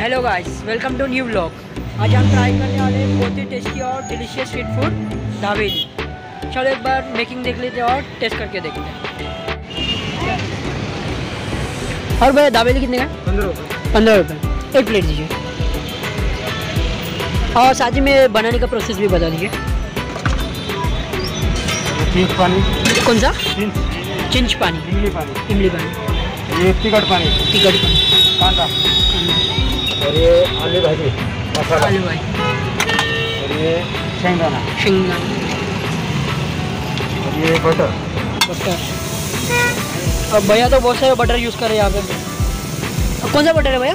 Hello guys welcome to new blog आज हम try करने वाले हैं बहुत ही टेस्टी और डिलीशियस स्ट्रीट फ़ूड दावेली। चलो एक बार मेकिंग देख लेते हैं और टेस्ट करके देखते हैं। और भैया दावेली कितने का? पंद्रह रुपये पंद्रह रुपये एक प्लेट दीजिए। और साथ ही में बनाने का प्रोसेस भी बता दीजिए। चिंच पानी। कौन सा? चिंच। पानी। इमली पानी। इमली पानी। ये तिखट पानी। टिकट पानी। कांदा। भाजी मसाला। आलू भाई। और ये शेंगदाना शेंगदाना और ये बटर बटर अब भैया तो बहुत सारे बटर यूज़ कर रहे हैं यहाँ पे। अब कौन सा बटर है भैया?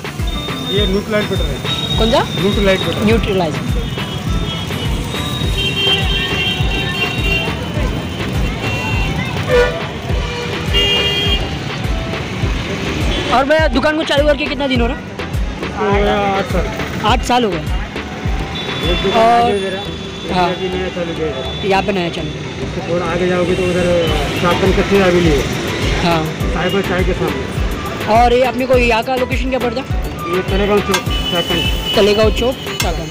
ये न्यूट्रलाइट बटर है। कौन सा? न्यूट्रलाइट बटर न्यूट्रलाइज और भैया दुकान को चालू करके कितना दिन हो रहा आठ साल। आठ साल हो गए। और- हाँ। नया चालू यहाँ पे नया चल। और थोड़ा आगे जाओगे तो उधर कच्ची लिए। हाँ। साइबर चाय के सामने। और ये अपने को यहाँ का लोकेशन क्या पड़ता? ये तलेगांव चौक तलेगांव चौक सागन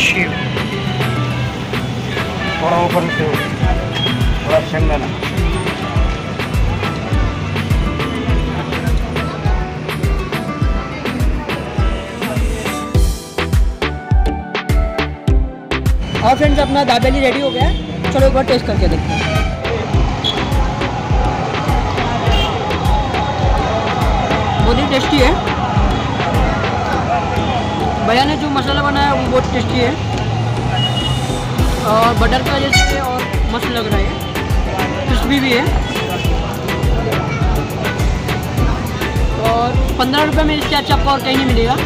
शिव थोड़ा ऊपर सेव थोड़ा शेंगदाना और फ्रेंड्स अपना दाबेली रेडी हो गया है। चलो एक बार टेस्ट करके देखते हैं। बहुत ही टेस्टी है। भैया ने जो मसाला बनाया वो बहुत टेस्टी है। और बटर की वजह से और मस्त लग रहा है। क्रिस्पी भी है। और पंद्रह रुपये में इसके अच्छा आपको और कहीं नहीं मिलेगा।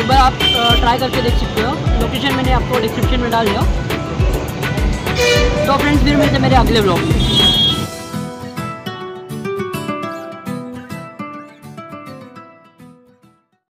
एक बार आप ट्राई करके देख सकते हो। लोकेशन मैंने आपको डिस्क्रिप्शन में डाल दिया। तो फ्रेंड्स फिर मिलते मेरे अगले ब्लॉग में।